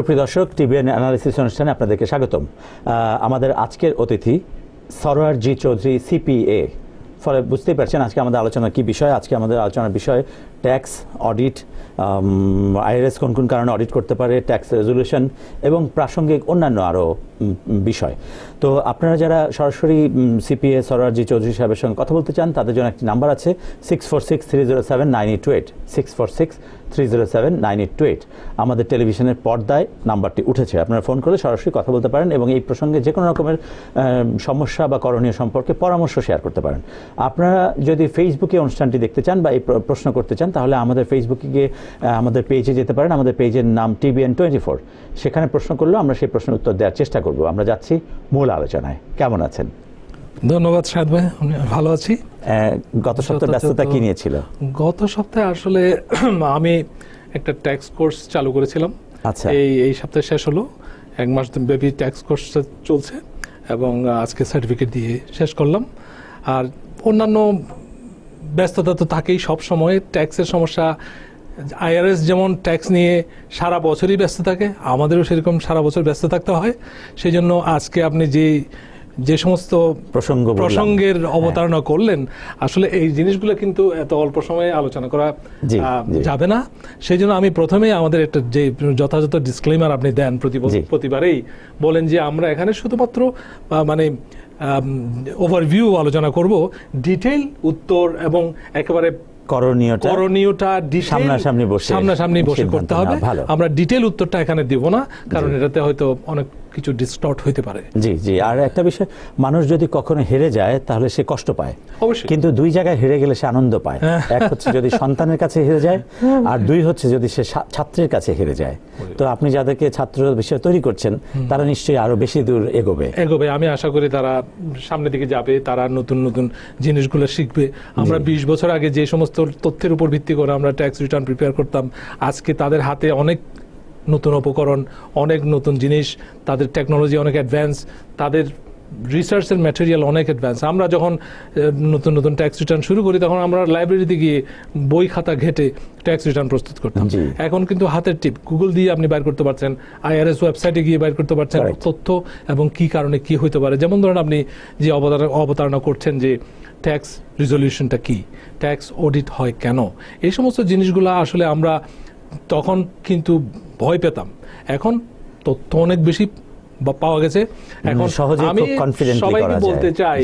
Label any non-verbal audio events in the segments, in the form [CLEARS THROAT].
সুপ্রিয় দর্শক TVN analysis অনুষ্ঠানে আপনাদেরকে স্বাগতম। আমাদের আজকের অতিথি সরোয়ার জি চৌধুরী সিপিএ ফলে বুঝতেই পারছেন আজকে আমাদের আলোচনা কি বিষয়? আজকে আমাদের আলোচনার বিষয়, ট্যাক্স অডিট আইআরএস কোন কোন কারণে অডিট করতে পারে, ট্যাক্স রেজলিউশন এবং প্রাসঙ্গিক অন্যান্য আরও বিষয়। তো আপনারা যারা সরাসরি সিপিএ সরোয়ার জি চৌধুরী সাহেবের সঙ্গে কথা বলতে চান, তাদের জন্য একটি নাম্বার আছে six four six three zero seven nine eight two eight six four six three zero seven nine eight two eight আমাদের টেলিভিশনের পর্দায় নাম্বারটি উঠেছে। আপনারা ফোন করে সরাসরি কথা বলতে পারেন এবং এই প্রসঙ্গে যে কোনো রকমের সমস্যা বা করণীয় সম্পর্কে পরামর্শ শেয়ার করতে পারেন। আপনারা যদি ফেসবুকে অনুষ্ঠানটি দেখতে চান বা এই প্রশ্ন করতে চান, তাহলে আমাদের ফেসবুকে গিয়ে আমাদের পেজে যেতে পারেন। আমাদের পেজের নাম টিবিএন টোয়েন্টি ফোর সেখানে প্রশ্ন করলেও আমরা সেই প্রশ্নের উত্তর দেওয়ার চেষ্টা করব। আমরা যাচ্ছি মূল আলোচনায়। কেমন আছেন? ধন্যবাদ শাহেদ ভাই আমি ভালো আছি। গত সপ্তাহে ব্যস্ততা কি নিয়েছিল গত সপ্তাহে আসলে [CLEARS THROAT] আমি একটা ট্যাক্স কোর্স চালু করেছিলাম। আচ্ছা। এই এই সপ্তাহে শেষ হলো। এক মাস ব্যাপী ট্যাক্স কোর্স চলছে এবং আজকে সার্টিফিকেট দিয়ে শেষ করলাম। আর অন্যান্য ব্যস্ততা তো থাকেই সব সময় ট্যাক্সের সমস্যা আইআরএস যেমন ট্যাক্স নিয়ে সারা বছরই ব্যস্ত থাকে আমাদেরও সেরকম সারা বছর ব্যস্ত থাকতে হয়। সেই জন্য আজকে আপনি যে যে সমস্ত প্রসঙ্গ প্রসঙ্গের অবতারণা করলেন আসলে এই জিনিসগুলো কিন্তু এত অল্প সময়ে আলোচনা করা। যাবে না। সেই জন্য আমি প্রথমেই আমাদের একটা যে যথাযথ ডিসক্লেমার আপনি দেন প্রতি প্রতিবারেই বলেন যে আমরা এখানে শুধুমাত্র মানে ওভারভিউ আলোচনা করব। ডিটেইল উত্তর এবং একেবারে করণীয়টা করণীয়টা সামনাসামনি বসে সামনাসামনি বসে করতে হবে। আমরা ডিটেল উত্তরটা এখানে দিব না কারণ এটাতে হয়তো অনেক কিছু ডিস্টর্ট হইতে পারে। জি জি আর একটা বিষয় মানুষ যদি কখনো হেরে যায় তাহলে সে কষ্ট পায়। অবশ্যই। কিন্তু দুই জায়গায় হেরে গেলে সে আনন্দ পায়। এক হচ্ছে যদি সন্তানের কাছে হেরে যায় আর দুই হচ্ছে যদি সে ছাত্রের কাছে হেরে যায়। তো আপনি যাদেরকে ছাত্র বিষয় তৈরি করছেন তারা নিশ্চয়ই আরও বেশি দূর এগোবে। এগোবে। আমি আশা করি তারা সামনের দিকে যাবে তারা নতুন নতুন জিনিসগুলো শিখবে। আমরা বিশ বছর আগে যে সমস্ত তথ্যের উপর ভিত্তি করে আমরা ট্যাক্স রিটার্ন প্রিপেয়ার করতাম আজকে তাদের হাতে অনেক নতুন উপকরণ অনেক নতুন জিনিস তাদের টেকনোলজি অনেক অ্যাডভান্স তাদের রিসার্চের ম্যাটেরিয়াল অনেক অ্যাডভান্স আমরা যখন নতুন নতুন ট্যাক্স রিটার্ন শুরু করি তখন আমরা লাইব্রেরিতে গিয়ে বই খাতা ঘেটে ট্যাক্স রিটার্ন প্রস্তুত করতাম। এখন কিন্তু হাতের টিপ গুগল দিয়ে আপনি বাইর করতে পারছেন আইআরএস ওয়েবসাইটে গিয়ে বাইর করতে পারছেন তথ্য এবং কি কারণে কি হইতে পারে। যেমন ধরেন আপনি যে অবতারণা অবতারণা করছেন যে ট্যাক্স রিজলিউশনটা কি? ট্যাক্স অডিট হয় কেন? এই সমস্ত জিনিসগুলো আসলে আমরা তখন কিন্তু ভয় পেতাম। এখন তথ্য অনেক বেশি পাওয়া গেছে। এখন আমি সবাইকে বলতে চাই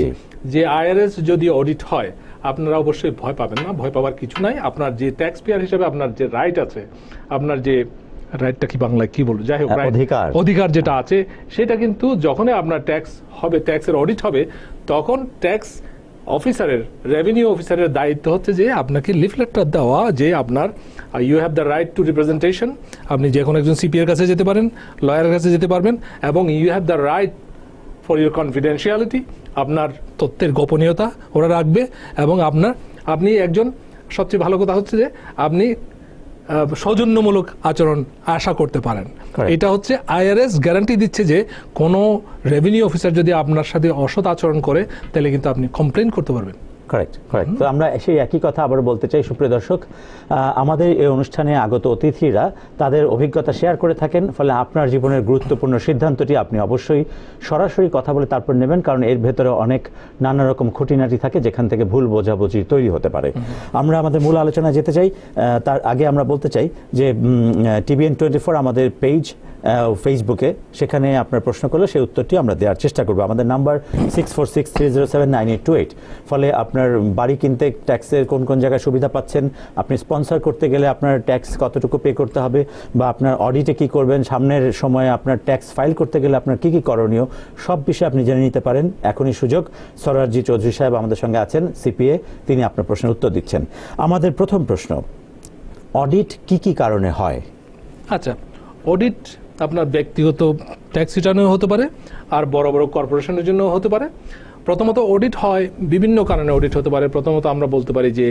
যে আইআরএস যদি অডিট হয় আপনারা অবশ্যই ভয় পাবেন না ভয় পাওয়ার কিছু নাই। আপনার যে ট্যাক্স পেয়ার হিসেবে আপনার যে রাইট আছে আপনার যে রাইটটা কি বাংলায় কি বলব? যাই হোক অধিকার। অধিকার যেটা আছে সেটা কিন্তু যখনই আপনার ট্যাক্স হবে ট্যাক্সের অডিট হবে তখন ট্যাক্স অফিসারের রেভিনিউ অফিসারের দায়িত্ব হচ্ছে যে আপনাকে লিফলেটটা দেওয়া, যে আপনার you have the right to representation আপনি যে কোনো একজন সিপিএর কাছে যেতে পারেন লয়ারের কাছে যেতে পারবেন, এবং you have the right for your confidentiality আপনার তথ্যের গোপনীয়তা ওরা রাখবে, এবং আপনার, আপনি একজন, সবচেয়ে ভালো কথা হচ্ছে যে আপনি সৌজন্যমূলক আচরণ আশা করতে পারেন। এটা হচ্ছে আইআরএস গ্যারান্টি দিচ্ছে যে কোনো রেভিনিউ অফিসার যদি আপনার সাথে অসৎ আচরণ করে তাহলে কিন্তু আপনি কমপ্লেন করতে পারবেন। কারেক্ট কারেক্ট তো আমরা সেই একই কথা আবার বলতে চাই সুপ্রিয় দর্শক। আমাদের এই অনুষ্ঠানে আগত অতিথিরা তাদের অভিজ্ঞতা শেয়ার করে থাকেন ফলে আপনার জীবনের গুরুত্বপূর্ণ সিদ্ধান্তটি আপনি অবশ্যই সরাসরি কথা বলে তারপর নেবেন কারণ এর ভেতরে অনেক নানা রকম খুঁটিনাটি থাকে যেখান থেকে ভুল বোঝাবুঝি তৈরি হতে পারে। আমরা আমাদের মূল আলোচনা যেতে চাই। তার আগে আমরা বলতে চাই যে টিভিএন টোয়েন্টি ফোর আমাদের পেজ ফেসবুকে সেখানে আপনার প্রশ্ন করলে সেই উত্তরটি আমরা দেওয়ার চেষ্টা করব। আমাদের number six four six three zero seven nine eight ফলে আপনার বাড়ি কিনতে ট্যাক্সের কোন কোন জায়গায় সুবিধা পাচ্ছেন, আপনি স্পন্সর করতে গেলে আপনার ট্যাক্স কতটুকু পে করতে হবে বা আপনার অডিটে কি করবেন, সামনের সময়ে আপনার ট্যাক্স ফাইল করতে গেলে আপনার কি কি করণীয়, সব বিষয়ে আপনি জেনে নিতে পারেন। এখনই সুযোগ সরারজি চৌধুরী সাহেব আমাদের সঙ্গে আছেন সিপিএ তিনি আপনার প্রশ্নের উত্তর দিচ্ছেন। আমাদের প্রথম প্রশ্ন অডিট কি কি কারণে হয়? আচ্ছা অডিট আপনার ব্যক্তিগত ট্যাক্স রিটার্নেও হতে পারে, আর বড় বড় কর্পোরেশনের জন্য হতে পারে। প্রথমত অডিট হয়, বিভিন্ন কারণে অডিট হতে পারে। প্রথমত আমরা বলতে পারি যে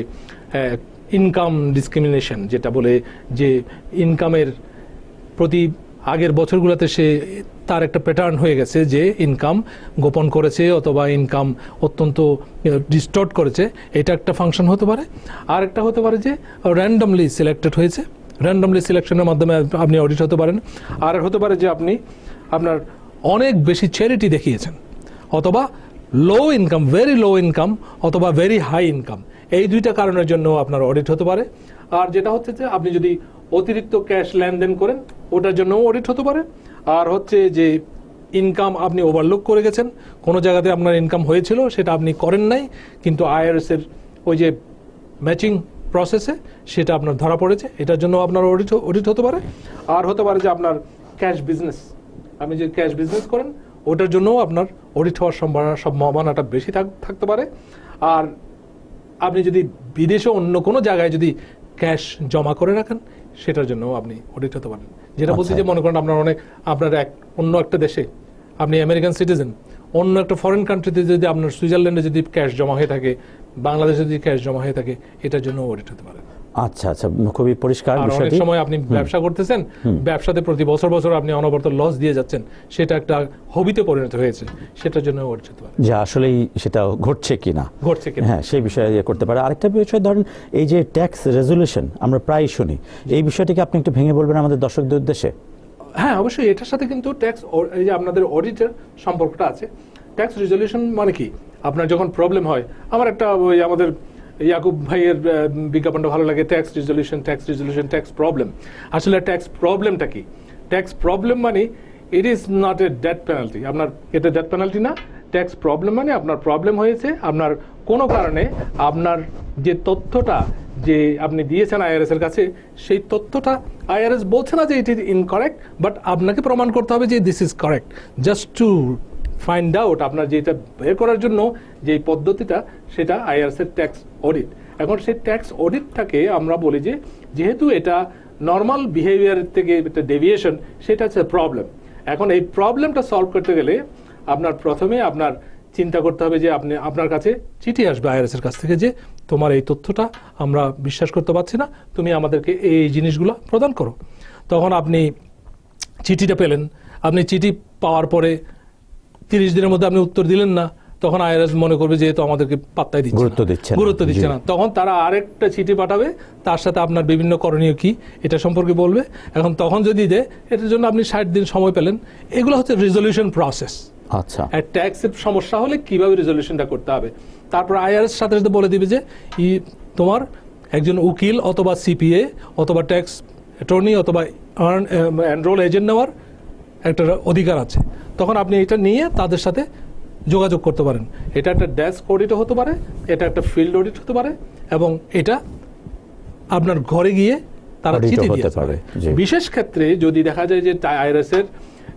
ইনকাম ডিসক্রিমিনেশন যেটা বলে যে ইনকামের প্রতি আগের বছরগুলোতে সে তার একটা প্যাটার্ন হয়ে গেছে যে ইনকাম গোপন করেছে অথবা ইনকাম অত্যন্ত ডিস্টর্ট করেছে। এটা একটা ফাংশন হতে পারে। আর একটা হতে পারে যে র্যান্ডমলি সিলেক্টেড হয়েছে। র্যান্ডমলি সিলেকশনের মাধ্যমে আপনি অডিট হতে পারেন। আর হতে পারে যে আপনি আপনার অনেক বেশি চ্যারিটি দেখিয়েছেন, অথবা low income very low income অথবা ভেরি হাই ইনকাম এই দুইটা কারণের জন্য আপনার অডিট হতে পারে। আর যেটা হচ্ছে যে আপনি যদি অতিরিক্ত ক্যাশ লেনদেন করেন, ওটার জন্যও অডিট হতে পারে। আর হচ্ছে যে ইনকাম আপনি ওভারলুক করে গেছেন, কোনো জায়গাতে আপনার ইনকাম হয়েছিল, সেটা আপনি করেন নাই, কিন্তু আইআরএস এর ওই যে ম্যাচিং প্রসেসে সেটা আপনার ধরা পড়েছে এটার জন্য আপনার অডিট অডিট হতে পারে। আর হতে পারে যে আপনার ক্যাশ বিজনেস আপনি যে ক্যাশ বিজনেস করেন ওটার জন্যও আপনার অডিট হওয়ার সম্ভাবনা সম্ভাবনাটা বেশি থাক- থাকতে পারে। আর আপনি যদি বিদেশে অন্য কোনো জায়গায় যদি ক্যাশ জমা করে রাখেন সেটার জন্য আপনি অডিট হতে পারেন। যেটা বলছি আচ্ছা। যে মনে করেন আপনার অনেক আপনার এক অন্য একটা দেশে আপনি আমেরিকান সিটিজেন অন্য একটা ফরেন কান্ট্রিতে যদি আপনার সুইজারল্যান্ডে যদি ক্যাশ জমা হয়ে থাকে বাংলাদেশে যদি ক্যাশ জমা হয়ে থাকে এটার জন্য অডিট হতে পারে। আচ্ছা আচ্ছা খুবই পরিষ্কার বিষয়টি। সময় আপনি ব্যবসা করতেছেন ব্যবসাতে প্রতি বছর বছর আপনি অনবরত লস দিয়ে যাচ্ছেন সেটা একটা হবিতে পরিণত হয়েছে সেটার জন্য অডিট হতে পারে। যে আসলেই সেটা ঘটছে কিনা। ঘটছে কিনা। হ্যাঁ সেই বিষয়ে ইয়ে করতে পারে। আরেকটা বিষয় ধরেন এই যে ট্যাক্স রেজুলেশন আমরা প্রায় শুনি এই বিষয়টিকে আপনি একটু ভেঙে বলবেন আমাদের দর্শকদের উদ্দেশ্যে? হ্যাঁ অবশ্যই এটার সাথে কিন্তু ট্যাক্স এই যে আপনাদের অডিটের সম্পর্কটা আছে। ট্যাক্স রেজলিউশন মানে কি? আপনার যখন প্রবলেম হয়, আমার একটা ওই আমাদের ইয়াকুব ভাইয়ের বিজ্ঞাপনটা ভালো লাগে tax resolution tax resolution tax problem আসলে ট্যাক্স প্রবলেমটা কি? ট্যাক্স প্রবলেম মানে it is not a death penalty আপনার, এটা ডেথ পেনাল্টি না। ট্যাক্স প্রবলেম মানে আপনার প্রবলেম হয়েছে, আপনার কোনো কারণে আপনার যে তথ্যটা যে আপনি দিয়েছেন আইআরএস এর কাছে, সেই তথ্যটা আইআরএস বলছে না যে ইট ইজ ইনকারেক্ট বাট আপনাকে প্রমাণ করতে হবে যে this is correct just to find out আপনার যেটা বের করার জন্য যে পদ্ধতিটা, সেটা আইআরএস এর ট্যাক্স অডিট এখন সেই ট্যাক্স অডিটটাকে আমরা বলি যে, যেহেতু এটা নর্মাল বিহেভিয়ার থেকে একটা ডেভিয়েশন সেটা হচ্ছে প্রবলেম এখন এই প্রবলেমটা সলভ করতে গেলে আপনার প্রথমে আপনার চিন্তা করতে হবে যে, আপনি, আপনার কাছে চিঠি আসবে আইআরএস এর কাছ থেকে যে, তোমার এই তথ্যটা আমরা বিশ্বাস করতে পারছি না, তুমি আমাদেরকে এই জিনিসগুলো প্রদান করো। তখন আপনি চিঠিটা পেলেন। আপনি চিঠি পাওয়ার পরে তিরিশ দিনের মধ্যে আপনি উত্তর দিলেন না তখন আইআরএস মনে করবে যেহেতু আমাদেরকে পাত্তাই দিচ্ছে গুরুত্ব দিচ্ছে গুরুত্ব দিচ্ছে না। তখন তারা আরেকটা চিঠি পাঠাবে তার সাথে আপনার বিভিন্ন করণীয় কি এটা সম্পর্কে বলবে। এখন তখন যদি দেয় এটার জন্য আপনি ষাট দিন সময় পেলেন। এগুলো হচ্ছে রেজলিউশন প্রসেস আচ্ছা। ট্যাক্সের সমস্যা হলে কীভাবে রেজলিউশনটা করতে হবে? তারপর আইআরএস সাথে সাথে বলে দিবে যে ই তোমার একজন উকিল অথবা সিপিএ অথবা ট্যাক্স অ্যাটর্নি অথবা এনরোল এজেন্ট নেওয়ার একটা অধিকার আছে। তখন আপনি এটা নিয়ে তাদের সাথে যোগাযোগ করতে পারেন। এটা একটা ডেস্ক অডিটও হতে পারে এটা একটা ফিল্ড অডিট হতে পারে এবং এটা আপনার ঘরে গিয়ে তারা চিঠি পারে, পারে বিশেষ ক্ষেত্রে যদি দেখা যায় যে আইআরএস এর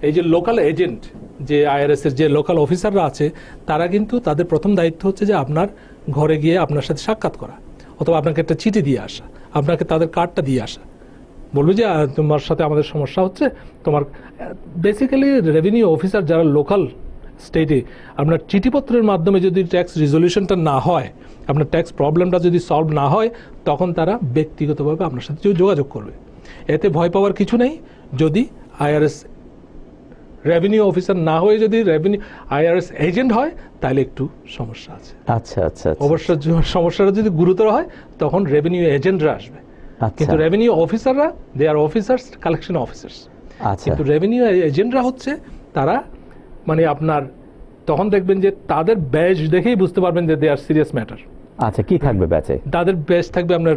এই যে লোকাল এজেন্ট যে আইআরএস এর যে লোকাল অফিসাররা আছে তারা কিন্তু তাদের প্রথম দায়িত্ব হচ্ছে যে আপনার ঘরে গিয়ে আপনার সাথে সাক্ষাৎ করা অথবা আপনাকে একটা চিঠি দিয়ে আসা আপনাকে তাদের কার্ডটা দিয়ে আসা। বলবে যে তোমার সাথে আমাদের সমস্যা হচ্ছে তোমার বেসিক্যালি রেভিনিউ অফিসার যারা লোকাল স্টেটে আপনার চিঠিপত্রের মাধ্যমে যদি ট্যাক্স রিজলিউশনটা না হয় আপনার ট্যাক্স প্রবলেমটা যদি সলভ না হয় তখন তারা ব্যক্তিগতভাবে আপনার সাথে যোগাযোগ করবে। এতে ভয় পাওয়ার কিছু নেই। যদি আইআরএস রেভিনিউ অফিসার না হয়ে যদি রেভিনিউ আইআরএস এজেন্ট হয় তাহলে একটু সমস্যা আছে। আচ্ছা আচ্ছা আচ্ছা। অবশ্য সমস্যাটা যদি গুরুতর হয় তখন রেভিনিউ এজেন্টরা আসবে। কিন্তু রেভিনিউ অফিসাররা they are officers collection officers আচ্ছা। কিন্তু রেভিনিউ এজেন্টরা হচ্ছে তারা মানে আপনার তখন দেখবেন যে তাদের ব্যাচ দেখেই বুঝতে পারবেন যে দে আর সিরিয়াস ম্যাটার আচ্ছা কি থাকবে ব্যাচে তাদের ব্যাচ থাকবে আপনার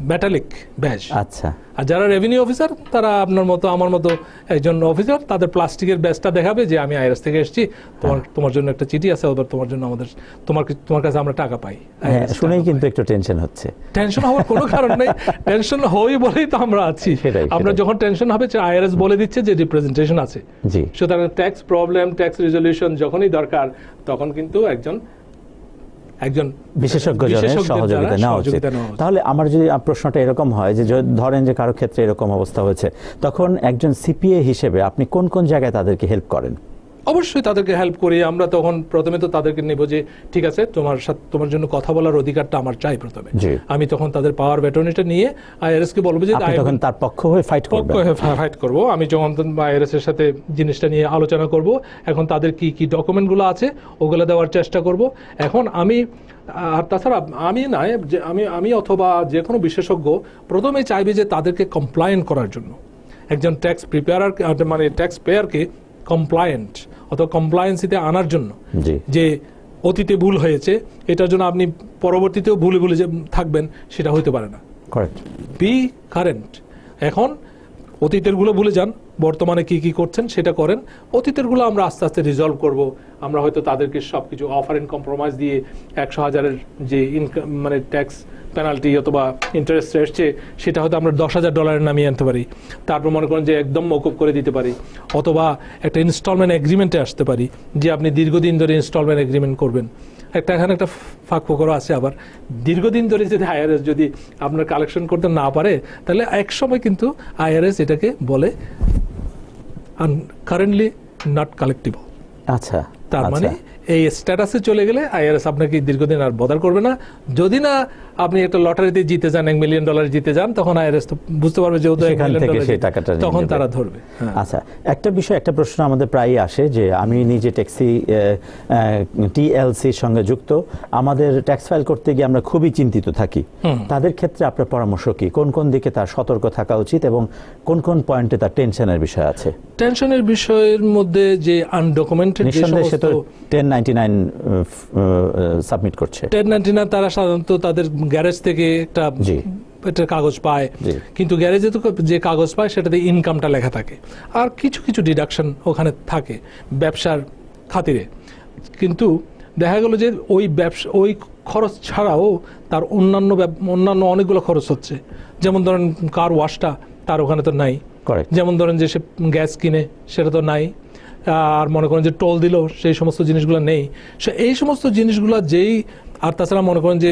মেটালিক ব্যাজ আচ্ছা। আর যারা রেভিনিউ অফিসার তারা আপনার মতো আমার মতো একজন অফিসার তাদের প্লাস্টিকের ব্যাজটা দেখাবে যে আমি আইএস থেকে এসেছি তোমার তোমার জন্য একটা চিঠি আছে ওদের তোমার জন্য আমাদের তোমার তোমার কাছে আমরা টাকা পাই। হ্যাঁ শুনেই কিন্তু একটু টেনশন হচ্ছে। টেনশন হওয়ার কোনো কারণ নেই। [LAUGHS] টেনশন হই বলেই তো আমরা আছি। আমরা যখন টেনশন হবে যে আইআরএস বলে দিচ্ছে যে রিপ্রেজেন্টেশন আছে। জি। সুতরাং ট্যাক্স প্রবলেম ট্যাক্স রেজলিউশন যখনই দরকার তখন কিন্তু একজন একজন বিশেষজ্ঞ জনের সহযোগিতা নেওয়া উচিত সহযোগিতা নেওয়া উচিত। তাহলে আমার যদি প্রশ্নটা এরকম হয় যে ধরেন যে কারও ক্ষেত্রে এরকম অবস্থা হয়েছে তখন একজন সিপিএ হিসেবে আপনি কোন কোন জায়গায় তাদেরকে হেল্প করেন অবশ্যই তাদেরকে হেল্প করি। আমরা তখন প্রথমে তো তাদেরকে নেব যে ঠিক আছে তোমার সাথে তোমার জন্য কথা বলার অধিকারটা আমার চাই প্রথমে। আমি তখন তাদের পাওয়ার ব্যাটনিটা নিয়ে আইআরএস কে বলব যে তখন তার পক্ষ হয়ে ফাইট করবেন। ফাইট করব। আমি যখন আইআরএস এর সাথে জিনিসটা নিয়ে আলোচনা করব এখন তাদের কি কি ডকুমেন্টগুলো আছে ওগুলো দেওয়ার চেষ্টা করব। এখন আমি আর তাছাড়া আমি না যে আমি আমি অথবা যে কোনো বিশেষজ্ঞ প্রথমে চাইবে যে তাদেরকে কমপ্লায়েন্ট করার জন্য। একজন ট্যাক্স প্রিপেয়ারার মানে ট্যাক্স পেয়ারকে কমপ্লায়েন্ট অথবা কমপ্লায়েন্সিতে আনার জন্য যে অতীতে ভুল হয়েছে এটার জন্য আপনি পরবর্তীতেও ভুলে ভুলে যে থাকবেন সেটা হতে পারে না। বি কারেন্ট এখন অতীতেরগুলো ভুলে যান বর্তমানে কি কি করছেন সেটা করেন অতীতেরগুলো আমরা আস্তে আস্তে রিজলভ করব। আমরা হয়তো তাদেরকে সব কিছু অফার এন্ড কম্প্রোমাইজ দিয়ে একশো হাজারের যে ইনকাম মানে ট্যাক্স পেনাল্টি অথবা ইন্টারেস্ট এসছে সেটা হয়তো আমরা দশ হাজার ডলারের নামিয়ে আনতে পারি। তারপর মনে করেন যে একদম মকুব করে দিতে পারি। অথবা একটা ইনস্টলমেন্ট এগ্রিমেন্টে আসতে পারি যে আপনি দীর্ঘদিন ধরে ইনস্টলমেন্ট এগ্রিমেন্ট করবেন। একটা এখানে একটা ফাঁক ফোকরও আছে আবার। দীর্ঘদিন ধরে যদি আইআরএস যদি আপনার কালেকশন করতে না পারে তাহলে এক সময় কিন্তু আইআরএস এটাকে বলে কারেন্টলি নট কালেক্টিবল আচ্ছা তার আচ্ছা। মানে এই স্ট্যাটাসে চলে গেলে আইআরএস আপনাকে দীর্ঘদিন আর বদার করবে না। যদি না আপনি একটা লটারিতে জিতে যান এক মিলিয়ন ডলার জিতে যান তখন আইআরএস তো বুঝতে পারবে যেহেতু এক সেখান থেকে সেই টাকাটা তখন তারা ধরবে হ্যাঁ। আচ্ছা একটা বিষয় একটা প্রশ্ন আমাদের প্রায়ই আসে যে আমি নিজে ট্যাক্সি টিএলসির সঙ্গে যুক্ত। আমাদের ট্যাক্স ফাইল করতে গিয়ে আমরা খুবই চিন্তিত থাকি। তাদের ক্ষেত্রে আপনার পরামর্শ কি? কোন কোন দিকে তার সতর্ক থাকা উচিত এবং কোন কোন পয়েন্টে তার টেনশনের বিষয় আছে? টেনশনের বিষয়ের মধ্যে যে আনডকুমেন্টেড যে নিঃসন্দেহে সে তো সমস্ত টেন সাবমিট করছে। টেন নাইনটি তারা সাধারণত তাদের গ্যারেজ থেকে একটা। একটা কাগজ পায়। কিন্তু গ্যারেজে তো যে কাগজ পায় সেটাতে ইনকামটা লেখা থাকে। আর কিছু কিছু ডিডাকশন ওখানে থাকে ব্যবসার খাতিরে। কিন্তু দেখা গেল যে ওই ব্যবসা ওই খরচ ছাড়াও তার অন্যান্য অন্যান্য অনেকগুলো খরচ হচ্ছে। যেমন ধরেন কার ওয়াশটা তার ওখানে তো নাই. যেমন ধরেন যে সে গ্যাস কিনে সেটা তো নাই। আর মনে করেন যে টোল দিল সেই সমস্ত জিনিসগুলো নেই। সে এই সমস্ত জিনিসগুলো যেই আর তাছাড়া মনে করেন যে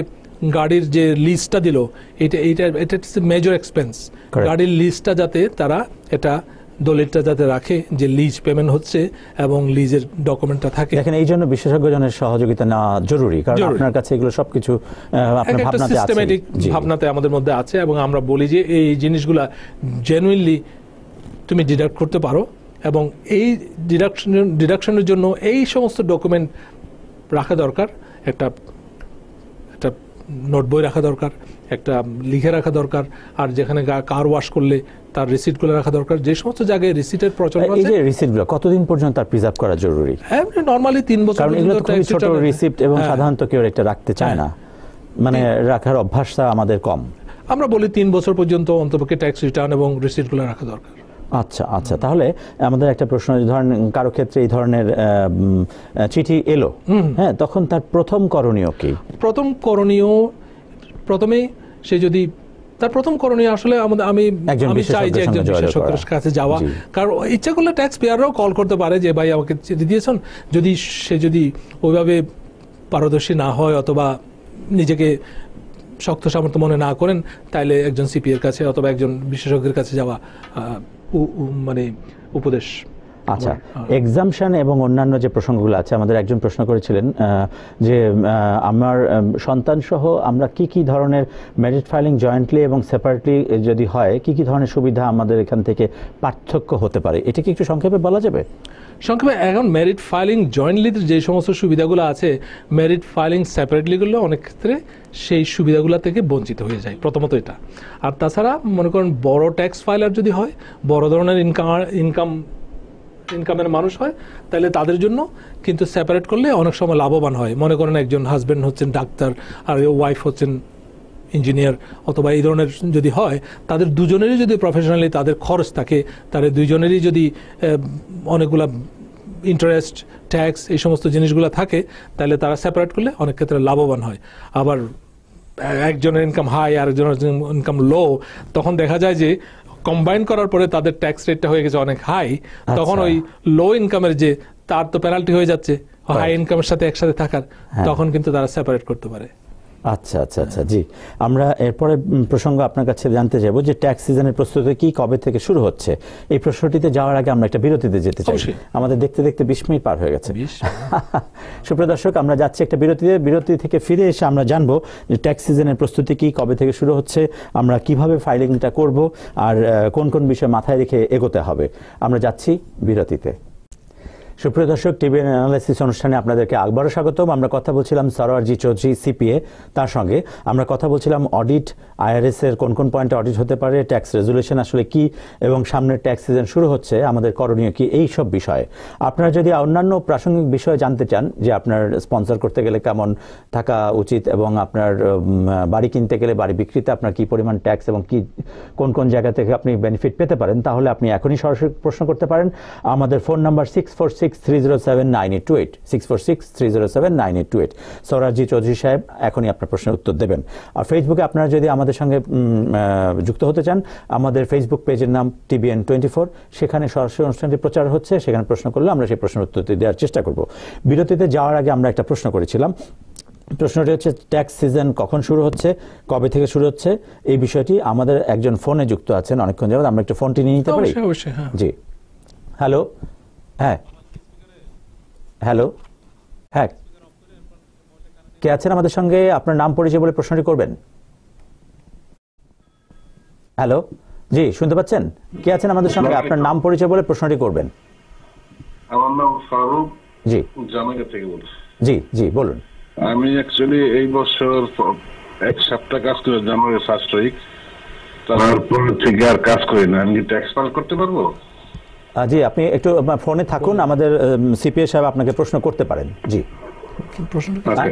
গাড়ির যে লিস্টটা দিল এটা এটা এটা মেজর এক্সপেন্স গাড়ির লিস্টটা যাতে তারা এটা দলিলটা যাতে রাখে যে লিজ পেমেন্ট হচ্ছে এবং লিজের ডকুমেন্টটা থাকে। দেখেন এই জন্য বিশেষজ্ঞজনের সহযোগিতা না জরুরি কারণ আপনার কাছে এগুলো সবকিছু আপনার ভাবনাতে আছে। সিস্টেমেটিক ভাবনাতে আমাদের মধ্যে আছে এবং আমরা বলি যে এই জিনিসগুলা জেনুইনলি তুমি ডিডাক্ট করতে পারো। এবং এই ডিডাকশন ডিডাকশনের জন্য এই সমস্ত ডকুমেন্ট রাখা দরকার। একটা একটা নোট বই রাখা দরকার একটা লিখে রাখা দরকার আর যেখানে কার ওয়াশ করলে তার রিসিটগুলো রাখা দরকার। যে সমস্ত জায়গায় রিসিটের প্রচলন আছে। এই যে রিসিপ্টগুলো কতদিন পর্যন্ত তার প্রিজার্ভ করা জরুরি? নর্মালি তিন বছর কারণ এগুলো খুবই ছোট রিসিপ্ট এবং হ্যাঁ। সাধারণত কেউ এটা রাখতে চায় না। মানে রাখার অভ্যাসটা আমাদের কম। আমরা বলি তিন বছর পর্যন্ত অন্তপক্ষে ট্যাক্স রিটার্ন এবং রিসিটগুলো রাখা দরকার। আচ্ছা আচ্ছা। তাহলে আমাদের একটা প্রশ্ন ধরেন কারও ক্ষেত্রে এই ধরনের চিঠি এলো। হ্যাঁ তখন তার প্রথম করণীয় কি? প্রথম করণীয় প্রথমেই সে যদি তার প্রথম করণীয় আসলে আমাদের আমি আমি চাই যে একজন বিশেষজ্ঞের কাছে যাওয়া। কারণ ইচ্ছা করলে ট্যাক্স পেয়াররাও কল করতে পারে যে ভাই আমাকে চিঠি দিয়েছেন। যদি সে যদি ওইভাবে পারদর্শী না হয় অথবা নিজেকে শক্ত সামর্থ্য মনে না করেন তাহলে একজন সিপিএর কাছে অথবা একজন বিশেষজ্ঞের কাছে যাওয়া মানে উপদেশ। আচ্ছা এক্সামশান এবং অন্যান্য যে প্রসঙ্গগুলো আছে আমাদের একজন প্রশ্ন করেছিলেন যে আমার সন্তান সহ আমরা কি কি ধরনের মেরিট ফাইলিং জয়েন্টলি এবং সেপারেটলি যদি হয় কি কি ধরনের সুবিধা আমাদের এখান থেকে পার্থক্য হতে পারে? এটা কি একটু সংক্ষেপে বলা যাবে? সংক্ষেপে এখন মেরিট ফাইলিং জয়েন্টলি যে সমস্ত সুবিধাগুলো আছে মেরিট ফাইলিং সেপারেটলি করলে অনেক ক্ষেত্রে সেই সুবিধাগুলো থেকে বঞ্চিত হয়ে যায়, প্রথমত এটা। আর তাছাড়া মনে করেন বড় ট্যাক্স ফাইলার যদি হয়, বড় ধরনের ইনকাম ইনকাম ইনকামের মানুষ হয়, তাহলে তাদের জন্য কিন্তু সেপারেট করলে অনেক সময় লাভবান হয়। মনে করেন একজন হাজব্যান্ড হচ্ছেন ডাক্তার আর ওয়াইফ হচ্ছেন ইঞ্জিনিয়ার অথবা এই ধরনের যদি হয় তাদের দুজনেরই যদি প্রফেশনালি তাদের খরচ থাকে তাদের দুজনেরই যদি অনেকগুলা ইন্টারেস্ট ট্যাক্স এই সমস্ত জিনিসগুলো থাকে তাহলে তারা সেপারেট করলে অনেক ক্ষেত্রে লাভবান হয়। আবার একজনের ইনকাম হাই আর একজনের ইনকাম লো তখন দেখা যায় যে কম্বাইন করার পরে তাদের ট্যাক্স রেটটা হয়ে গেছে অনেক হাই তখন ওই লো ইনকামের যে তার তো পেনাল্টি হয়ে যাচ্ছে হাই ইনকামের সাথে একসাথে থাকার হ্যাঁ। তখন কিন্তু তারা সেপারেট করতে পারে। আচ্ছা আচ্ছা আচ্ছা জি। আমরা এরপরে প্রসঙ্গ আপনার কাছে জানতে চাইব যে ট্যাক্স সিজনের প্রস্তুতি কি কবে থেকে শুরু হচ্ছে? এই প্রশ্নটিতে যাওয়ার আগে আমরা একটা বিরতিতে যেতে চাই। আমাদের দেখতে দেখতে বিশ মিনিট পার হয়ে গেছে? [LAUGHS] সুপ্রিয় দর্শক আমরা যাচ্ছি একটা বিরতিতে। বিরতি থেকে ফিরে এসে আমরা জানব যে ট্যাক্স সিজনের প্রস্তুতি কি কবে থেকে শুরু হচ্ছে আমরা কীভাবে ফাইলিংটা করব আর কোন কোন বিষয় মাথায় রেখে এগোতে হবে। আমরা যাচ্ছি বিরতিতে। সুপ্রিয় দর্শক টিভি অ্যানালাইসিস অনুষ্ঠানে আপনাদেরকে আবারও স্বাগতম। আমরা কথা বলছিলাম সরোয়ারজি চৌধুরী, সিপিএ, তার সঙ্গে। আমরা কথা বলছিলাম অডিট, আইআরএস এর কোন কোন পয়েন্টে অডিট হতে পারে, ট্যাক্স রেজুলেশন আসলে কি, এবং সামনের ট্যাক্স সিজন শুরু হচ্ছে, আমাদের করণীয় কি, এই সব বিষয়ে। আপনারা যদি অন্যান্য প্রাসঙ্গিক বিষয়ে জানতে চান, যে আপনার স্পন্সর করতে গেলে কেমন থাকা উচিত, এবং আপনার বাড়ি কিনতে গেলে বাড়ি বিক্রিতে আপনার কি পরিমাণ ট্যাক্স, এবং কি, কোন কোন জায়গা থেকে আপনি বেনিফিট পেতে পারেন, তাহলে আপনি এখনই সরাসরি প্রশ্ন করতে পারেন। আমাদের phone number six four six three zero seven nine eight two eight six four six three zero seven nine eight two eight সৌরাজি Chowdhury সাহেব এখনই আপনার প্রশ্নের উত্তর দেবেন। আর ফেসবুকে আপনারা যদি আমাদের সঙ্গে যুক্ত হতে চান আমাদের ফেসবুক পেজের নাম টিবিএন টোয়েন্টি ফোর সেখানে সরাসরি অনুষ্ঠানটি প্রচার হচ্ছে সেখানে প্রশ্ন করলে আমরা সেই প্রশ্নের উত্তর দেওয়ার চেষ্টা করব। বিরতিতে যাওয়ার আগে আমরা একটা প্রশ্ন করেছিলাম। প্রশ্নটি হচ্ছে ট্যাক্স সিজন কখন শুরু হচ্ছে কবে থেকে শুরু হচ্ছে? এই বিষয়টি আমাদের একজন ফোনে যুক্ত আছেন অনেকক্ষণ যাবত আমরা একটু ফোনটি নিয়ে নিতে পারি? হ্যাঁ। জি। হ্যালো? হ্যাঁ। হ্যালো হ্যাঁ। কে আছেন আমাদের সঙ্গে? আপনার নাম পরিচয় বলে প্রশ্নটি করবেন? হ্যালো জি শুনতে পাচ্ছেন? কে আছেন আমাদের সঙ্গে? আপনার নাম পরিচয় বলে প্রশ্নটি করবেন? আমার নাম ফারুক। জি। জামাইকা থেকে বলছি। জি জি বলুন। আমি অ্যাকচুয়ালি এই বছর এক সপ্তাহ কাজ করে জানুয়ারি ফার্স্ট উইক তারপর থেকে আর কাজ করি না। আমি কি ট্যাক্স ফাইল করতে পারব? জি আপনি একটু ফোনে থাকুন আমাদের সিপিএ সাহেব আপনাকে প্রশ্ন করতে পারেন। জি। আচ্ছা।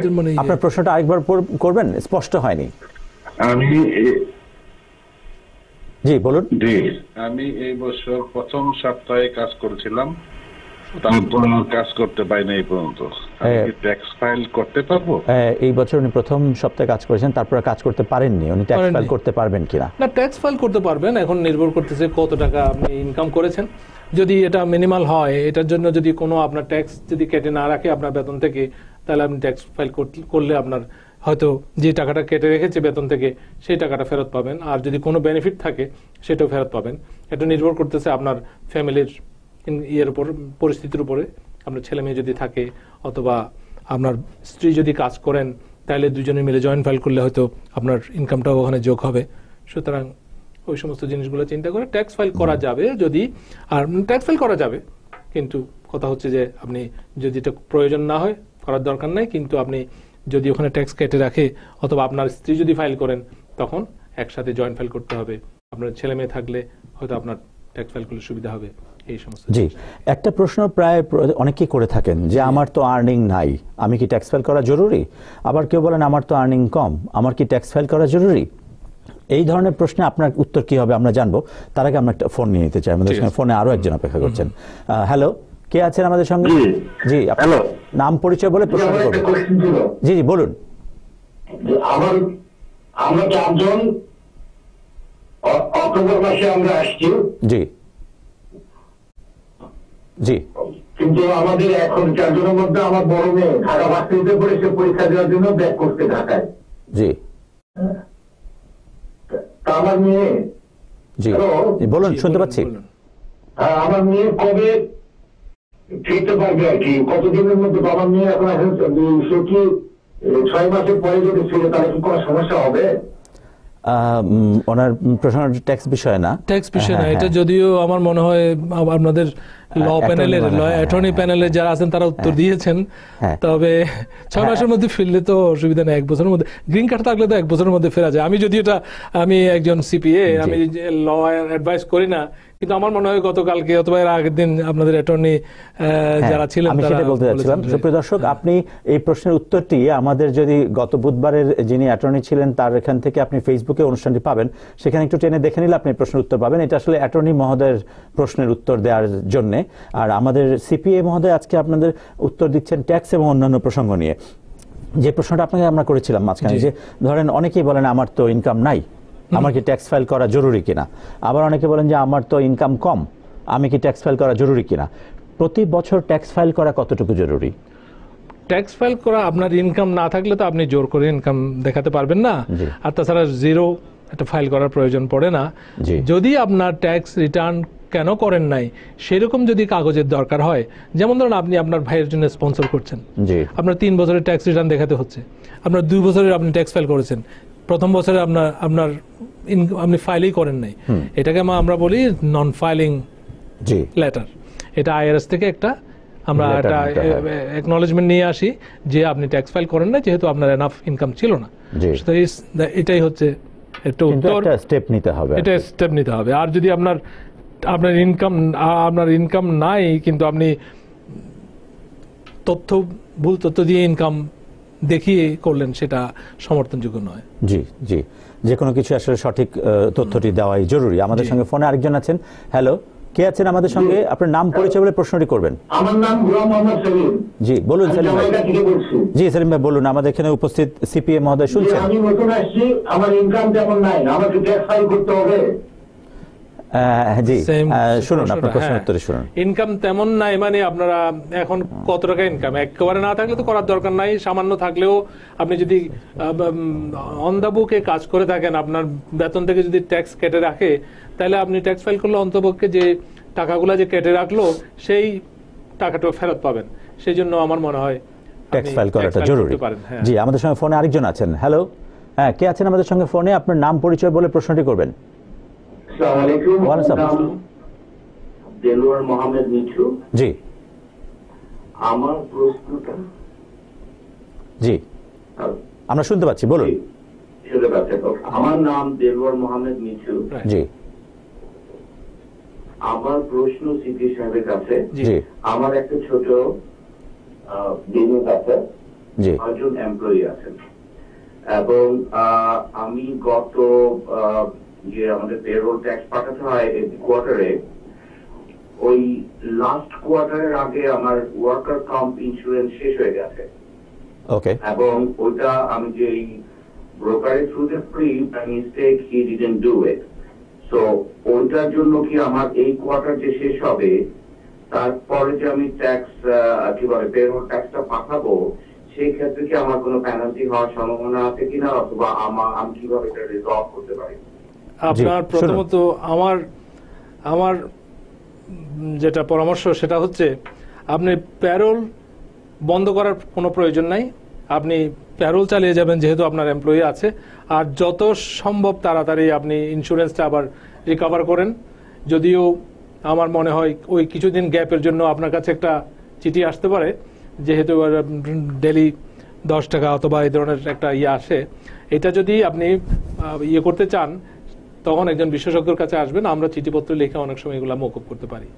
আপনার প্রশ্নটা আরেকবার করবেন? স্পষ্ট হয়নি। আমি জি বলুন। জি আমি এই বছর প্রথম সপ্তাহে কাজ করেছিলাম। কাজ করতে পারি না এই পর্যন্ত। আমি এ- কি ট্যাক্স ফাইল করতে পারব? এই বছর উনি প্রথম সপ্তাহে কাজ করেছেন তারপরে কাজ করতে পারেননি। উনি ট্যাক্স ফাইল করতে পারবেন কিনা? না ট্যাক্স ফাইল করতে পারবেন। এখন নির্ভর করতেছে কত টাকা আপনি ইনকাম করেছেন। যদি এটা মিনিমাল হয় এটার জন্য যদি কোনো আপনার ট্যাক্স যদি কেটে না রাখে আপনার বেতন থেকে তাহলে আপনি ট্যাক্স ফাইল করলে আপনার হয়তো যে টাকাটা কেটে রেখেছে বেতন থেকে সেই টাকাটা ফেরত পাবেন। আর যদি কোনো বেনিফিট থাকে সেটাও ফেরত পাবেন। এটা নির্ভর করতেছে আপনার ফ্যামিলির ইয়ের উপর পরিস্থিতির উপরে। আপনার ছেলে মেয়ে যদি থাকে অথবা আপনার স্ত্রী যদি কাজ করেন তাহলে দুজনে মিলে জয়েন্ট ফাইল করলে হয়তো আপনার ইনকামটাও ওখানে যোগ হবে। সুতরাং ওই সমস্ত জিনিসগুলো চিন্তা করে ট্যাক্স ফাইল করা যাবে যদি আর ট্যাক্স ফাইল করা যাবে। কিন্তু কথা হচ্ছে যে আপনি যদি এটা প্রয়োজন না হয় করার দরকার নাই। কিন্তু আপনি যদি ওখানে ট্যাক্স কেটে রাখে অথবা আপনার স্ত্রী যদি ফাইল করেন তখন একসাথে জয়েন্ট ফাইল করতে হবে। আপনার ছেলে মেয়ে থাকলে হয়তো আপনার ট্যাক্স ফাইল করলে সুবিধা হবে। এই সমস্ত জি। একটা প্রশ্ন প্রায় অনেকেই করে থাকেন যে আমার তো আর্নিং নাই আমি কি ট্যাক্স ফাইল করা জরুরি? আবার কেউ বলেন আমার তো আর্নিং কম আমার কি ট্যাক্স ফাইল করা জরুরি? এই ধরনের প্রশ্নে আপনার উত্তর কি হবে আমরা জানব। তার আগে আমরা একটা ফোন নিয়ে নিতে চাই। আমাদের সঙ্গে ফোনে আরও একজন অপেক্ষা করছেন। হ্যালো কে আছেন আমাদের সঙ্গে? জি। জি আপ- হ্যালো। নাম পরিচয় বলে প্রশ্ন করবেন জি জি বলুন। আমার আমরা চারজন অক্টোবর মাসে আমরা আসছি। জি। জি। কিন্তু আমাদের এখন চারজনের মধ্যে আমার বড় মেয়ে ঢাকা ভার্সিটিতে পড়েছে পরীক্ষা দেওয়ার জন্য ব্যাক করতে ঢাকায়। জি। তা আমার মেয়ে জি। বলুন শুনতে পাচ্ছি। আমার মেয়ে কবে ফিরতে পারবে আর কি? কতদিনের মধ্যে আমার মেয়ে এখন এখন সে কি ছয় মাসের পরে যদি ফিরে তাহলে কি কোনো সমস্যা হবে? ওনার প্রশ্ন ট্যাক্স বিষয় না ট্যাক্স বিষয় না হ্যাঁ, এটা হ্যাঁ। যদিও আমার মনে হয় আপনাদের ল প্যানেলের ল হয়, অ্যাটর্নি প্যানেলে যারা আছেন তারা উত্তর দিয়েছেন হ্যাঁ। তবে ছয় হ্যাঁ। মাসের মধ্যে ফিরলে তো অসুবিধা নেই এক বছরের মধ্যে গ্রিন কার্ড থাকলে তো এক বছরের মধ্যে ফেরা যায় আমি যদি এটা আমি একজন সিপিএ আমি ল অ্যাডভাইস করি না কিন্তু আমার মনে হয় গতকালকে অথবা এর আগের দিন আপনাদের অ্যাটর্নি যারা ছিলেন আমি সেটা বলতে যাচ্ছিলাম। সুপ্রিয় দর্শক আপনি এই প্রশ্নের উত্তরটি আমাদের যদি গত বুধবারের যিনি অ্যাটর্নি ছিলেন তার এখান থেকে আপনি ফেসবুকে অনুষ্ঠানটি পাবেন। সেখানে একটু টেনে দেখে নিলে আপনি প্রশ্নের উত্তর পাবেন। এটা আসলে অ্যাটর্নি মহোদয়ের প্রশ্নের উত্তর দেওয়ার জন্য। আর আমাদের সিপিএ মহোদয় আজকে আপনাদের উত্তর দিচ্ছেন ট্যাক্স এবং অন্যান্য প্রসঙ্গ নিয়ে। যে প্রশ্নটা আপনাকে আমরা করেছিলাম মাঝখানে যে ধরেন অনেকেই বলেন আমার তো ইনকাম নাই। আমার কি ট্যাক্স ফাইল করা জরুরি কিনা? আবার অনেকে বলেন যে আমার তো ইনকাম কম আমি কি ট্যাক্স ফাইল করা জরুরি কিনা? প্রতি বছর ট্যাক্স ফাইল করা কতটুকু জরুরি? ট্যাক্স ফাইল করা আপনার ইনকাম না থাকলে তো আপনি জোর করে ইনকাম দেখাতে পারবেন না। আর তাছাড়া জিরো একটা ফাইল করার প্রয়োজন পড়ে না। যদি আপনার ট্যাক্স রিটার্ন কেন করেন নাই সেরকম যদি কাগজের দরকার হয় যেমন ধরুন আপনি আপনার ভাইয়ের জন্য স্পন্সর করছেন। আপনার তিন বছরের ট্যাক্স রিটার্ন দেখাতে হচ্ছে। আপনার দুই বছরের আপনি ট্যাক্স ফাইল করেছেন। প্রথম বছরে আপনার আপনার আপনি ফাইলই করেন নাই। এটাকে আমরা বলি নন ফাইলিং লেটার এটা আইআরএস থেকে একটা আমরা একটা। একনলেজমেন্ট নিয়ে আসি যে আপনি ট্যাক্স ফাইল করেন না যেহেতু আপনার এনাফ ইনকাম ছিল না। এটাই হচ্ছে একটা উত্তর। স্টেপ নিতে হবে এটা স্টেপ নিতে হবে। আর যদি আপনার আপনার ইনকাম আপনার ইনকাম নাই কিন্তু আপনি তথ্য ভুল তথ্য দিয়ে ইনকাম দেখিয়ে করলেন সেটা সমর্থনযোগ্য নয়। জি জি। যে কোনো কিছু আসলে সঠিক তথ্যটি দেওয়াই জরুরি। আমাদের সঙ্গে ফোনে আরেকজন আছেন। হ্যালো কে আছেন আমাদের সঙ্গে? আপনার নাম পরিচয় বলে প্রশ্নটি করবেন। আমার নাম গুলাম মোহাম্মদ সেলিম। জি বলুন সেলিম ভাই। জি সেলিম ভাই বলুন। আমাদের এখানে উপস্থিত সিপিএম মহোদয় শুনছেন। আমি নতুন আসছি। আমার ইনকাম তেমন নাই। আমাকে ট্যাক্স ফাইল করতে হবে। জি শুনুন আপনার প্রশ্ন হ্যাঁ। উত্তরে শুনুন। ইনকাম তেমন নাই মানে আপনারা এখন কত টাকা ইনকাম একেবারে না থাকলে তো করার দরকার নাই সামান্য থাকলেও আপনি যদি অন দা বুকে কাজ করে থাকেন আপনার বেতন থেকে যদি ট্যাক্স কেটে রাখে তাহলে আপনি ট্যাক্স ফাইল করলে অন্তপক্ষে যে টাকাগুলো যে কেটে রাখল সেই টাকাটা ফেরত পাবেন। সেই জন্য আমার মনে হয় ট্যাক্স ফাইল করাটা জরুরি। হ্যাঁ। জি আমাদের সঙ্গে ফোনে আরেকজন আছেন। হ্যালো হ্যাঁ কে আছেন আমাদের সঙ্গে? ফোনে আপনার নাম পরিচয় বলে প্রশ্নটি করবেন আসসালামু আলাইকুম ওয়ালাইকুম আসসালাম। নাম দেলোয়ার মোহাম্মদ মিঠু। জি। আমার প্রশ্নটা জি। আমরা শুনতে পাচ্ছি বলুন। শুনতে পাচ্ছেন আমার নাম দেলোয়ার মোহাম্মদ মিঠু। জি। আমার প্রশ্ন সিপি সাহেবের কাছে। জি। জি। আমার একটা ছোট বিজনেস আছে। জি। ছয়জন এমপ্লয়ি আছেন। এবং আহ, আমি গত আহ, যে আমাদের পেরোল ট্যাক্স পাঠাতে হয় কোয়ার্টারে ওই লাস্ট কোয়ার্টারের আগে আমার ওয়ার্কার কাম্প ইন্স্যুরেন্স শেষ হয়ে গেছে। ওকে এবং ওইটা আমি যে ব্রোকারের থ্রুতে free mistake he didn't do it so ওইটার জন্য কি আমার এই কোয়ার্টার যে শেষ হবে তারপরে যে আমি ট্যাক্স কি বলে পেরোল ট্যাক্সটা পাঠাবো সেই ক্ষেত্রে কি আমার কোনো পেনাল্টি হওয়ার সম্ভাবনা আছে কিনা? অথবা আমার আমি কীভাবে এটা রিজলভ করতে পারি? আপনার প্রথমত আমার আমার যেটা পরামর্শ সেটা হচ্ছে আপনি প্যারোল বন্ধ করার কোনো প্রয়োজন নাই। আপনি প্যারোল চালিয়ে যাবেন যেহেতু আপনার এমপ্লয়ি আছে। আর যত সম্ভব তাড়াতাড়ি আপনি ইন্স্যুরেন্সটা আবার রিকভার করেন। যদিও আমার মনে হয় ওই কিছুদিন গ্যাপের জন্য আপনার কাছে একটা চিঠি আসতে পারে যেহেতু ডেলি দশ টাকা অথবা এই ধরনের একটা ইয়ে আসে। এটা যদি আপনি ইয়ে করতে চান তখন একজন বিশেষজ্ঞের কাছে আসবেন আমরা চিঠিপত্র লিখে অনেক সময় এগুলো মৌকুব করতে পারি।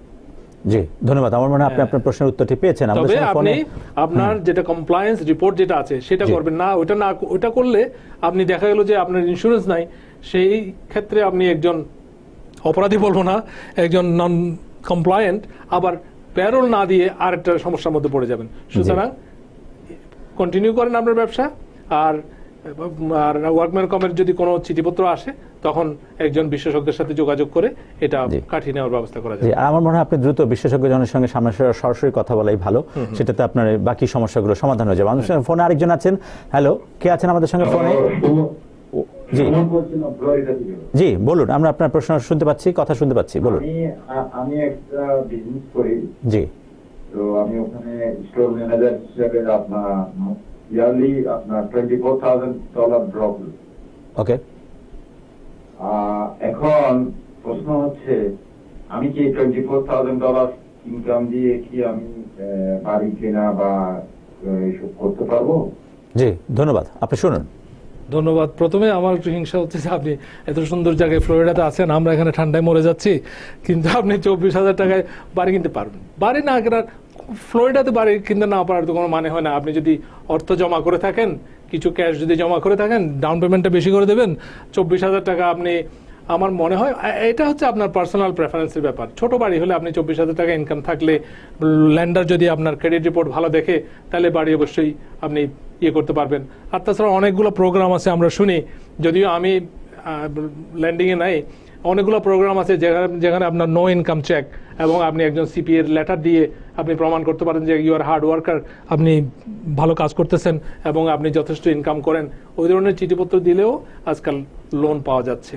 জি ধন্যবাদ। আমার মনে হয় আপনি হ্যাঁ। আপনার প্রশ্নের উত্তরটি পেয়েছেন। তবে আপনি আপনার যেটা কমপ্লায়েন্স রিপোর্ট যেটা আছে সেটা করবেন। না ওটা না ওটা করলে আপনি দেখা গেল যে আপনার ইন্স্যুরেন্স নাই সেই ক্ষেত্রে আপনি একজন অপরাধী বলব না একজন নন কমপ্লায়েন্ট আবার প্যারোল না দিয়ে আরেকটা সমস্যার মধ্যে পড়ে যাবেন। সুতরাং কন্টিনিউ করেন আপনার ব্যবসা আর আর ওয়ার্কম্যান কমের যদি কোনো চিঠিপত্র আসে তখন একজন বিশেষজ্ঞের সাথে যোগাযোগ করে এটা জি। কাটিয়ে নেওয়ার ব্যবস্থা করা যায় আমার মনে হয় আপনি দ্রুত বিশেষজ্ঞ জনের সঙ্গে সামনে সরাসরি কথা বলাই ভালো। সেটাতে আপনার বাকি সমস্যাগুলো সমাধান হয়ে যাবে। আমাদের সঙ্গে ফোনে আরেকজন আছেন। হ্যালো কে আছেন আমাদের সঙ্গে ফোনে? জি। জি বলুন আমরা আপনার প্রশ্ন শুনতে পাচ্ছি কথা শুনতে পাচ্ছি বলুন। আমি আমি একটা বিজনেস করি। জি। তো আমি ওখানে স্টোর ম্যানেজার হিসেবে আপনার ইয়ারলি আপনার twenty four thousand dollar drop okay এখন প্রশ্ন হচ্ছে আমি কি twenty four thousand dollar income দিয়ে কি আমি বাড়ি কেনা বা এসব করতে পারব? জি ধন্যবাদ। আপনি শুনুন। ধন্যবাদ। প্রথমে আমার একটু হিংসা হচ্ছে যে আপনি এত সুন্দর জায়গায় ফ্লোরিডাতে আছেন আমরা এখানে ঠান্ডায় মরে যাচ্ছি কিন্তু আপনি চব্বিশ হাজার টাকায় বাড়ি কিনতে পারবেন। বাড়ি না কেনার ফ্লোরিডাতে বাড়ি কিনতে না পারার তো কোনো মানে হয় না। আপনি যদি অর্থ জমা করে থাকেন কিছু ক্যাশ যদি জমা করে থাকেন ডাউন পেমেন্টটা বেশি করে দেবেন, চব্বিশ হাজার টাকা আপনি, আমার মনে হয় এটা হচ্ছে আপনার পার্সোনাল প্রেফারেন্সের ব্যাপার। ছোট বাড়ি হলে আপনি চব্বিশ হাজার টাকা ইনকাম থাকলে ল্যান্ডার যদি আপনার ক্রেডিট রিপোর্ট ভালো দেখে, তাহলে বাড়ি অবশ্যই আপনি ইয়ে করতে পারবেন। আর তাছাড়া অনেকগুলো প্রোগ্রাম আছে, আমরা শুনি। যদিও আমি ল্যান্ডিংয়ে নাই অনেকগুলো প্রোগ্রাম আছে যেখানে যেখানে আপনার নো ইনকাম চেক এবং আপনি একজন সিপিএর লেটার দিয়ে আপনি প্রমাণ করতে পারেন যে ইউ আর হার্ড ওয়ার্কার আপনি ভালো কাজ করতেছেন এবং আপনি যথেষ্ট ইনকাম করেন। ওই ধরনের চিঠিপত্র দিলেও আজকাল লোন পাওয়া যাচ্ছে।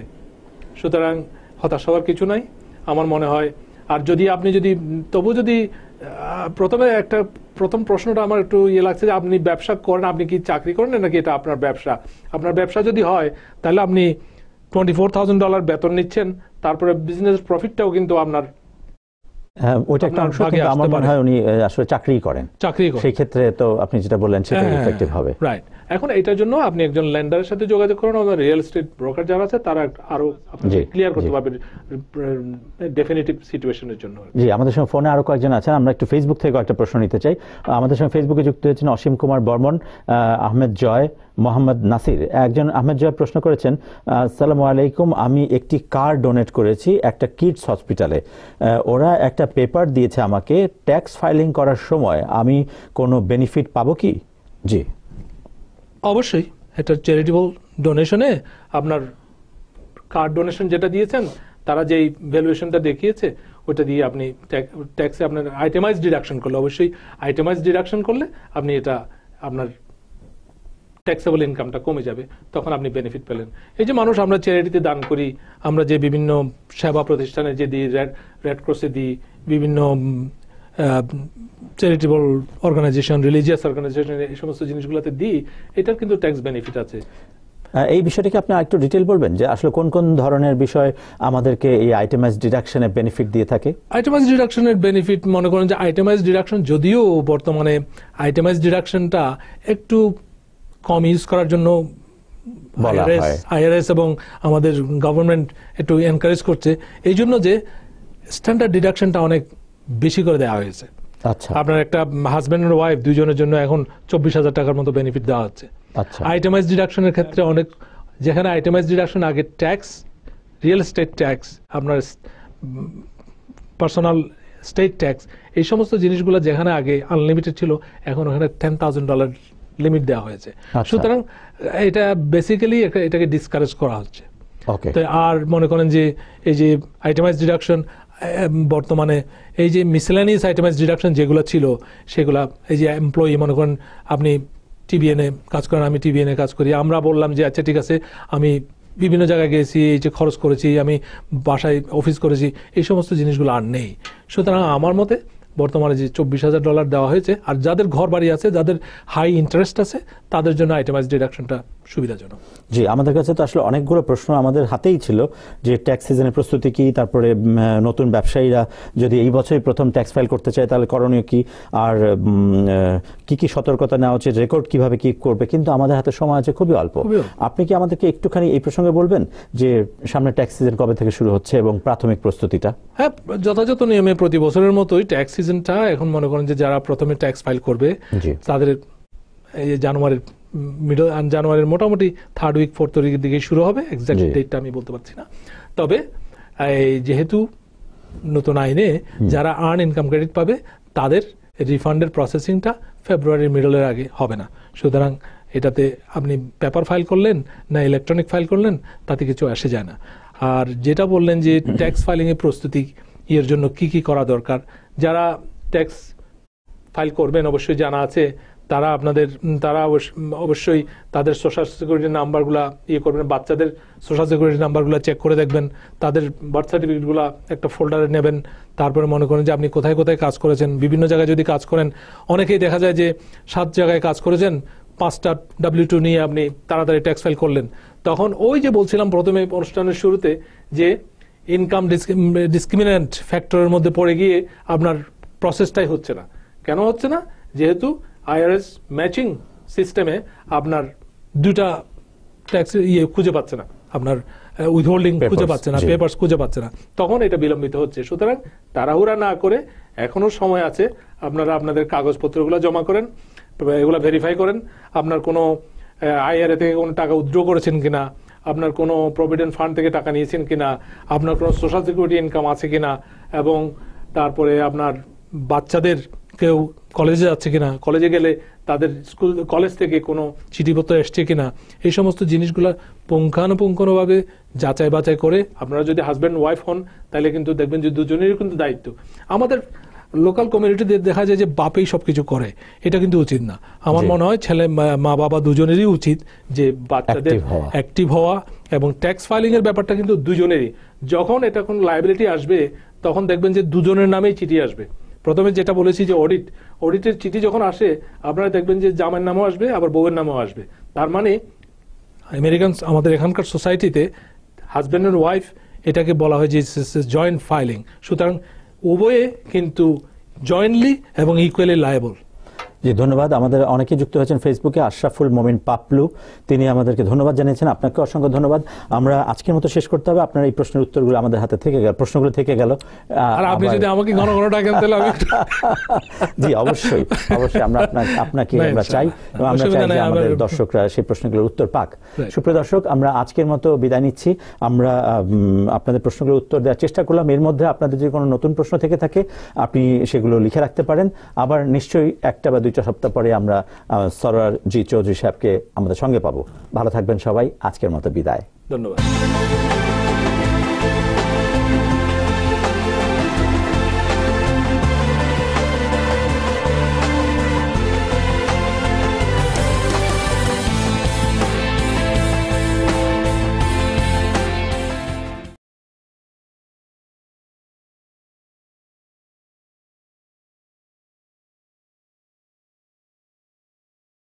সুতরাং হতাশ হওয়ার কিছু নাই, আমার মনে হয়। আর যদি আপনি যদি তবু যদি প্রথমে একটা, প্রথম প্রশ্নটা আমার একটু ইয়ে লাগছে যে আপনি ব্যবসা করেন, আপনি কি চাকরি করেন নাকি এটা আপনার ব্যবসা? আপনার ব্যবসা যদি হয়, তাহলে আপনি টোয়েন্টি ফোর থাউজেন্ড ডলার বেতন নিচ্ছেন তারপরে বিজনেস প্রফিটটাও কিন্তু আপনার হ্যাঁ, ওইটা একটা অংশ কিন্তু আমার মনে হয় উনি আসলে চাকরি করেন। চাকরি সেই ক্ষেত্রে তো আপনি যেটা বললেন সেটা হ্যাঁ, ইফেক্টিভ হবে। রাইট এখন এটার জন্য আপনি একজন ল্যান্ডারের সাথে যোগাযোগ করুন আমাদের রিয়েল এস্টেট ব্রোকার যারা আছে তারা আরও ক্লিয়ার করতে। পারবে ডেফিনেটিভ সিচুয়েশনের জন্য। জি আমাদের সঙ্গে ফোনে আরও কয়েকজন আছেন। আমরা একটু ফেসবুক থেকে কয়েকটা প্রশ্ন নিতে চাই। আমাদের সঙ্গে ফেসবুকে যুক্ত হয়েছেন অসীম কুমার বর্মন আহমেদ জয় মোহাম্মদ নাসির। একজন আহমেদ জয় প্রশ্ন করেছেন আসসালামু আলাইকুম আমি একটি কার ডোনেট করেছি একটা কিডস হসপিটালে ওরা একটা পেপার দিয়েছে আমাকে ট্যাক্স ফাইলিং করার সময় আমি কোনো বেনিফিট পাবো কি? জি। অবশ্যই। এটা চ্যারিটেবল ডোনেশনে আপনার কার্ড ডোনেশন যেটা দিয়েছেন, তারা যেই ভ্যালুয়েশনটা দেখিয়েছে, ওটা দিয়ে আপনি ট্যাক্সে আপনার আইটেমাইজ ডিডাকশন করলে অবশ্যই আইটেমাইজ ডিডাকশন করলে আপনি এটা আপনার ট্যাক্সেবল ইনকামটা কমে যাবে, তখন আপনি বেনিফিট পেলেন। এই যে মানুষ আমরা চ্যারিটিতে দান করি, আমরা যে বিভিন্ন সেবা প্রতিষ্ঠানে যে দিই রেড রেড ক্রসে দিই, বিভিন্ন চ্যারিটেবল অর্গানাইজেশন রিলিজিয়াস অর্গানাইজেশন এই সমস্ত জিনিসগুলোতে দিই এটার কিন্তু ট্যাক্স বেনিফিট আছে। এই বিষয়টাকে আপনি একটু ডিটেল বলবেন যে আসলে কোন কোন ধরনের বিষয় আমাদেরকে এই আইটেমাইজ ডিডাকশনের বেনিফিট দিয়ে থাকে? আইটেমাইজ ডিডাকশনের বেনিফিট মনে করেন যে আইটেমাইজ ডিডাকশন যদিও বর্তমানে আইটেমাইজ ডিডাকশনটা একটু কম ইউজ করার জন্য। আইআরএস এবং আমাদের গভর্নমেন্ট একটু এনকারেজ করছে। এই জন্য যে স্ট্যান্ডার্ড ডিডাকশনটা অনেক বেশি করে দেওয়া হয়েছে। আচ্ছা। আপনার একটা হাজব্যান্ড এন্ড ওয়াইফ দুজনের জন্য এখন চব্বিশ হাজার টাকার মতো বেনিফিট দেওয়া হচ্ছে। আচ্ছা। আইটেমাইজ ডিডাকশনের ক্ষেত্রে অনেক যেখানে আইটেমাইজ ডিডাকশন আগে ট্যাক্স রিয়েল এস্টেট ট্যাক্স আপনার পার্সোনাল স্টেট ট্যাক্স এই সমস্ত জিনিসগুলো যেখানে আগে আনলিমিটেড ছিল এখন ওখানে টেন থাউজেন্ড ডলার লিমিট দেওয়া হয়েছে। আচ্ছা। সুতরাং এটা বেসিক্যালি এটাকে ডিসকারেজ করা হচ্ছে। তো আর মনে করেন যে এই যে আইটেমাইজ ডিডাকশন বর্তমানে এই যে মিসেলানিয়াস আইটেমাইজ ডিডাকশন যেগুলো ছিল, সেগুলা এই যে এমপ্লয়ি মনে করেন আপনি টিবিএনে কাজ করেন, আমি টিবিএনে কাজ করি। আমরা বললাম যে আচ্ছা ঠিক আছে, আমি বিভিন্ন জায়গায় গেছি, এই যে খরচ করেছি, আমি বাসায় অফিস করেছি, এই সমস্ত জিনিসগুলো আর নেই। সুতরাং আমার মতে বর্তমানে যে চব্বিশ হাজার ডলার দেওয়া হয়েছে আর যাদের ঘর বাড়ি আছে যাদের হাই ইন্টারেস্ট আছে তাদের জন্য আইটেমাইজ ডিডাকশনটা সুবিধাজনক। জি আমাদের কাছে তো আসলে অনেকগুলো প্রশ্ন আমাদের হাতেই ছিল যে ট্যাক্স সিজনের প্রস্তুতি কি তারপরে নতুন ব্যবসায়ীরা যদি এই বছরই প্রথম ট্যাক্স ফাইল করতে চায় তাহলে করণীয় কি আর কি কি সতর্কতা নেওয়া উচিত রেকর্ড কীভাবে কি করবে কিন্তু আমাদের হাতে সময় আছে খুবই অল্প। খুবই অল্প। আপনি কি আমাদেরকে একটুখানি এই প্রসঙ্গে বলবেন যে সামনে ট্যাক্স সিজন কবে থেকে শুরু হচ্ছে এবং প্রাথমিক প্রস্তুতিটা? হ্যাঁ যথাযথ নিয়মে প্রতি বছরের মতোই ট্যাক্স সিজনটা এখন মনে করেন যে যারা প্রথমে ট্যাক্স ফাইল করবে তাদের জানুয়ারির মিডল জানুয়ারির মোটামুটি থার্ড উইক ফোর্থ উইকের দিকে শুরু হবে এক্সাক্ট ডেটটা আমি বলতে পারছি না। তবে এই যেহেতু নতুন আইনে যারা আর্ন ইনকাম ক্রেডিট পাবে তাদের রিফান্ডের প্রসেসিংটা ফেব্রুয়ারির মিডলের আগে হবে না। সুতরাং এটাতে আপনি পেপার ফাইল করলেন না ইলেকট্রনিক ফাইল করলেন তাতে কিছু আসে যায় না। আর যেটা বললেন যে ট্যাক্স ফাইলিং এর প্রস্তুতি এর জন্য কি কি করা দরকার? যারা ট্যাক্স ফাইল করবেন, অবশ্যই জানা আছে। তারা আপনাদের, তারা অবশ্য- অবশ্যই তাদের সোশ্যাল সিকিউরিটি নাম্বারগুলো ইয়ে করবেন, বাচ্চাদের সোশ্যাল সিকিউরিটি নাম্বারগুলো চেক করে দেখবেন। তাদের বার্থ সার্টিফিকেটগুলো একটা ফোল্ডারে নেবেন। তারপরে মনে করেন যে আপনি কোথায় কোথায় কাজ করেছেন। বিভিন্ন জায়গায় যদি কাজ করেন, অনেকেই দেখা যায় যে সাত জায়গায় কাজ করেছেন, পাঁচটা ডাব্লিউ টু নিয়ে আপনি তাড়াতাড়ি ট্যাক্স ফাইল করলেন। তখন ওই যে বলছিলাম প্রথমে অনুষ্ঠানের শুরুতে যে ইনকাম ডিসক্রিমিনেন্ট ফ্যাক্টরের মধ্যে পড়ে গিয়ে আপনার প্রসেসটাই হচ্ছে না। কেন হচ্ছে না? যেহেতু আইআরএস ম্যাচিং সিস্টেমে আপনার দুটা ট্যাক্স ইয়ে খুঁজে পাচ্ছে না। আপনার উইথহোল্ডিং খুঁজে পাচ্ছে না জি। পেপার্স খুঁজে পাচ্ছে না। তখন এটা বিলম্বিত হচ্ছে। সুতরাং তাড়াহুড়া না করে এখনও সময় আছে আপনারা আপনাদের কাগজপত্রগুলো জমা করেন এগুলো ভেরিফাই করেন। আপনার কোনো আইআরএ থেকে কোনো টাকা উইথড্র করেছেন কিনা আপনার কোনো প্রভিডেন্ট ফান্ড থেকে টাকা নিয়েছেন কিনা, আপনার কোনো সোশ্যাল সিকিউরিটি ইনকাম আছে কিনা, এবং তারপরে আপনার বাচ্চাদের কেউ কলেজে যাচ্ছে কিনা কলেজে গেলে তাদের স্কুল কলেজ থেকে কোনো চিঠিপত্র এসছে কিনা, এই সমস্ত জিনিসগুলো পুঙ্খানুপুঙ্খানুভাবে যাচাই বাছাই করে আপনারা যদি হাজব্যান্ড ওয়াইফ হন, তাহলে কিন্তু দেখবেন যে দুজনেরই কিন্তু দায়িত্ব। আমাদের লোকাল কমিউনিটিতে দেখা যায় যে বাপেই সবকিছু করে। এটা কিন্তু উচিত না। আমার মনে হয় ছেলে মা- বাবা দুজনেরই উচিত যে বাচ্চাদের অ্যাক্টিভ হওয়া। এবং ট্যাক্স ফাইলিং এর ব্যাপারটা কিন্তু দুজনেরই। যখন এটা কোনো লাইবিলিটি আসবে তখন দেখবেন যে দুজনের নামেই চিঠি আসবে। প্রথমে যেটা বলেছি যে অডিট অডিটের চিঠি যখন আসে আপনারা দেখবেন যে জামাইয়ের নামও আসবে আবার বউয়ের নামও আসবে। তার মানে আমেরিকান আমাদের এখানকার সোসাইটিতে হাজব্যান্ড এন্ড ওয়াইফ এটাকে বলা হয় যে জয়েন্ট ফাইলিং সুতরাং উভয়ে কিন্তু জয়েন্টলি এবং ইকুয়ালি লায়েবল জি ধন্যবাদ। আমাদের অনেকে যুক্ত হয়েছেন ফেসবুকে আশরাফুল মোমিন পাপলু। তিনি আমাদেরকে ধন্যবাদ জানিয়েছেন। আপনাকে অসংখ্য ধন্যবাদ। আমরা আজকের মতো শেষ করতে হবে। আপনার এই প্রশ্নের উত্তরগুলো আমাদের হাতে থেকে গেল প্রশ্নগুলো থেকে গেল। আর আপনি যদি আমাকে ঘন ঘন ডাকেন তাহলে আমি [LAUGHS] জি অবশ্যই। অবশ্যই আমরা আপনাকে আপনাকে আমরা চাই এবং আমরা চাই যে আমাদের দর্শকরা সেই প্রশ্নগুলোর উত্তর পাক। সুপ্রিয় দর্শক আমরা আজকের মতো বিদায় নিচ্ছি। আমরা আপনাদের প্রশ্নগুলোর উত্তর দেওয়ার চেষ্টা করলাম। এর মধ্যে আপনাদের যদি কোনো নতুন প্রশ্ন থেকে থাকে আপনি সেগুলো লিখে রাখতে পারেন। আবার নিশ্চয়ই একটা বা দুইটা সপ্তাহ পরে আমরা সরার জি চৌধুরী সাহেবকে আমাদের সঙ্গে পাবো। ভালো থাকবেন সবাই, আজকের মতো বিদায়। ধন্যবাদ।